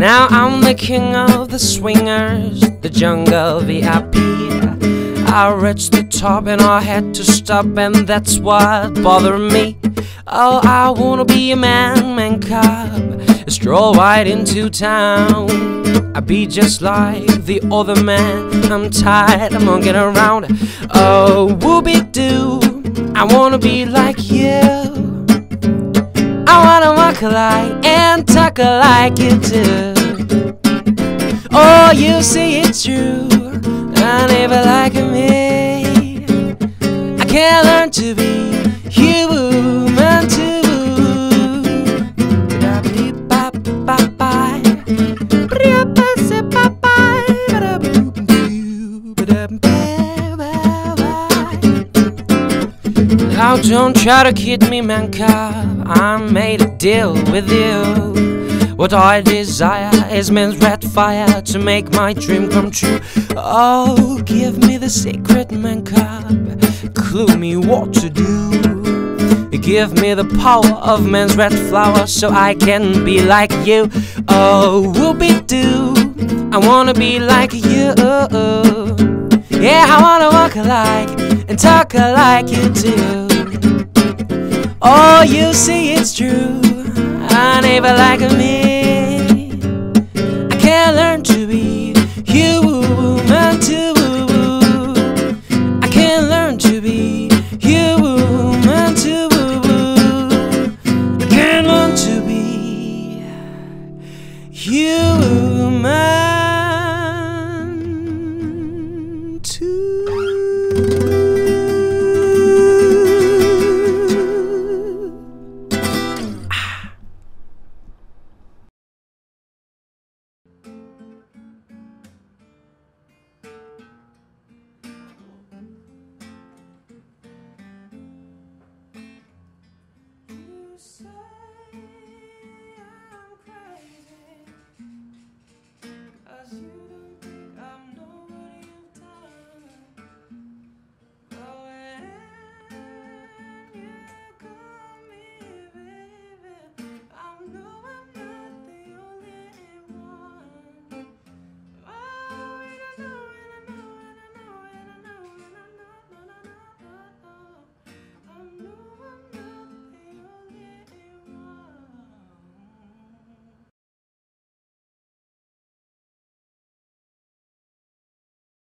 Now I'm the king of the swingers, the jungle VIP. I reached the top and I had to stop, and that's what bothered me. Oh, I wanna be a man, man cub, stroll right into town. I be just like the other man. I'm tired, I'm monkeying around. Oh, whoopie doo, I wanna be like you. I wanna walk like and talk like you do. Oh, you see it's true. I never like me. I can't learn to be human Now don't try to kid me, man, cub. I made a deal with you. What I desire is man's red fire to make my dream come true. Oh, give me the secret, man, cub. Clue me what to do. Give me the power of man's red flower so I can be like you. Oh, whoopie doo. I wanna be like you. Yeah, I wanna walk like and talk like you do. Oh, you see, it's true. I never like me. I can't learn to be human too. I can't learn to be human too. I can't learn to be human too. so